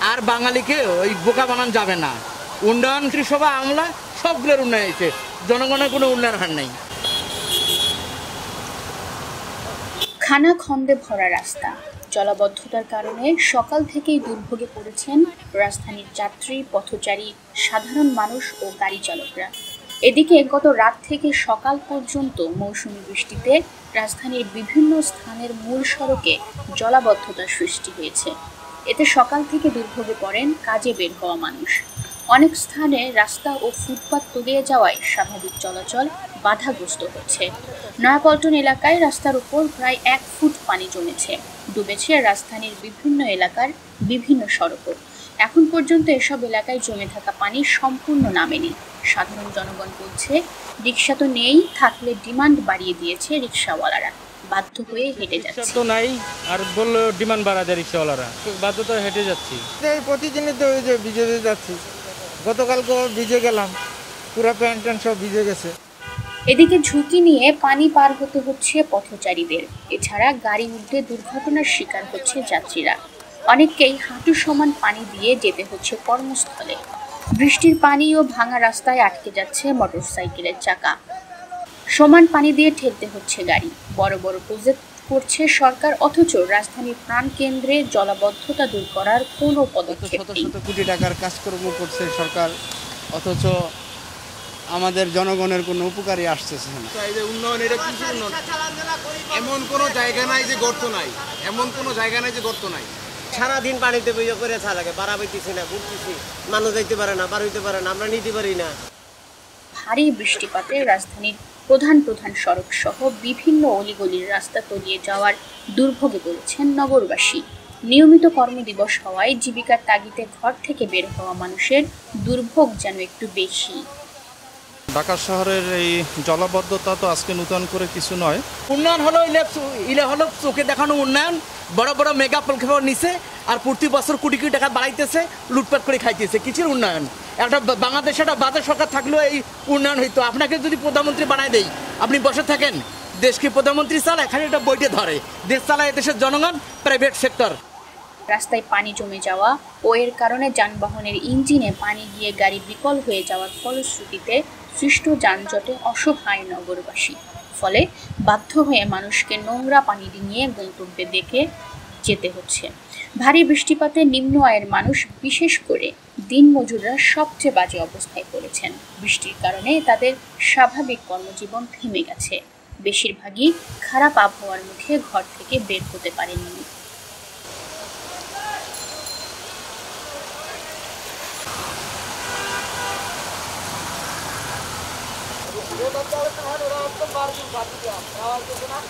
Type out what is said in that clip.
আর বাঙালিকে ওই বোকা বানানো যাবে না। উন্নয়ন সভা আমলা, সবগুলোর উন্নয়ন হয়েছে। জনগণের কোনো উন্নয়ন হার নেই। খানা খন্দে ভরা রাস্তা। জলাবদ্ধতার কারণে সকাল থেকেই দুর্ভোগে পড়েছেন রাজধানীর যাত্রী, পথচারী, সাধারণ মানুষ ও গাড়ি চালকরা। এদিকে গত রাত থেকে সকাল পর্যন্ত মৌসুমী বৃষ্টিতে রাজধানীর বিভিন্ন স্থানের মূল সড়কে জলাবদ্ধতার সৃষ্টি হয়েছে। এতে সকাল থেকে দুর্ভোগে পড়েন, কাজে বের হওয়া মানুষ। অনেক স্থানে রাস্তা ও ফুটপাত তলিয়ে যাওয়ায় স্বাভাবিক চলাচল বাধাগ্রস্ত হচ্ছে। নয়াপল্টন এলাকায় রাস্তার উপর প্রায় এক ফুট পানি জমেছে। ডুবেছে রাজধানীর বিভিন্ন এলাকার বিভিন্ন সড়কও। এখন পর্যন্ত এসব এলাকায় জমে থাকা পানি সম্পূর্ণ নামেনি। সাধারণ জনগণ বলছে রিক্সা তো নেই থাকলে ডিমান্ড বাড়িয়ে দিয়েছে রিক্সাওয়ালারা বাধ্য হয়ে হেঁটে যাচ্ছে। তো নাই আর বলল ডিমান্ড বাড়া যায় রিক্সাওয়ালারা বাধ্যতা হেঁটে যাচ্ছি। এই প্রতিদিনই তো ওই যে ভিজে যাচ্ছি। গতকালকে ভিজে গেলাম পুরো প্যান্ট ট্যান্ট সব ভিজে গেছে। এদিকে ঝুঁকি নিয়ে পানি পার হতে হচ্ছে পথচারীদের। এছাড়া গাড়ি উঠে দুর্ঘটনার শিকার হচ্ছে যাত্রীরা। অনেককেই হাঁটু সমান পানি দিয়ে যেতে হচ্ছে কর্মস্থলে। বৃষ্টির পানি ও ভাঙা রাস্তায় আটকে যাচ্ছে মোটরসাইকেলের চাকা। সমান পানি দিয়ে ঠেলতে হচ্ছে গাড়ি। বড় বড় প্রজেক্ট করছে সরকার অথচ রাজধানীর প্রাণকেন্দ্রে জলাবদ্ধতা দূর করার কোনো পদক্ষেপ শত শত কোটি টাকার কাজকর্ম করছে সরকার অথচ আমাদের জনগণের কোনো উপকারী আসতেছে না এই যে উন্নয়ন এটা কিছু উন্নয়ন? এমন কোনো জায়গা নাই যে গর্ত নাই। এমন কোনো জায়গা নাই যে গর্ত নাই। সারাদিন পানিতে বইয়া করে ছা লাগে পারা পাইতেছি না ঘুরতেছি। মানুষ যাইতে পারে না পার হইতে পারে না আমরা নিতে পারি না। ভারী বৃষ্টিপাতে রাজধানীর প্রধান প্রধান সড়ক সহ বিভিন্ন অলিগলির রাস্তা তলিয়ে যাওয়ার দুর্ভোগে পড়েছেন নগরবাসী। নিয়মিত কর্মদিবস হওয়ায় জীবিকার তাগিদে ঘর থেকে বের হওয়া মানুষের দুর্ভোগ যেন একটু বেশি। ঢাকা শহরের এই জলাবদ্ধতা তো আজকে নূতন করে কিছু নয়। উন্নয়ন হলো ইলে ইলে হলো চোখে দেখানো উন্নয়ন। বড় বড় মেগা প্রকল্প নিছে আর প্রতি বছর কোটি কোটি টাকা বাড়াইতেছে, লুটপাট করে খাইতেছে। কিছুর উন্নয়ন? একটা বাংলাদেশে একটা বাজার সরকার থাকলেও এই উন্নয়ন হইতো। আপনাকে যদি প্রধানমন্ত্রী বানায় দেই, আপনি বসে থাকেন। দেশকে প্রধানমন্ত্রী চালায়, খালি একটা বইটে ধরে। দেশ চালায়, দেশের জনগণ প্রাইভেট সেক্টর রাস্তায় পানি জমে যাওয়া ও এর কারণে যানবাহনের ইঞ্জিনে পানি গিয়ে গাড়ি বিকল হয়ে যাওয়ার ফলশ্রুতিতে সৃষ্ট যানজটে অসহায় নগরবাসী। ফলে বাধ্য হয়ে মানুষকে নোংরা পানি নিয়ে গন্তব্যে দেখে যেতে হচ্ছে। ভারী বৃষ্টিপাতে নিম্ন আয়ের মানুষ, বিশেষ করে দিন দিনমজুররা সবচেয়ে বাজে অবস্থায় পড়েছেন। বৃষ্টির কারণে তাদের স্বাভাবিক কর্মজীবন থেমে গেছে। বেশিরভাগই খারাপ আবহাওয়ার মুখে ঘর থেকে বের হতে ये बच्चा उतना है थोड़ा आपको बार की बात किया आवाज़ को सुना।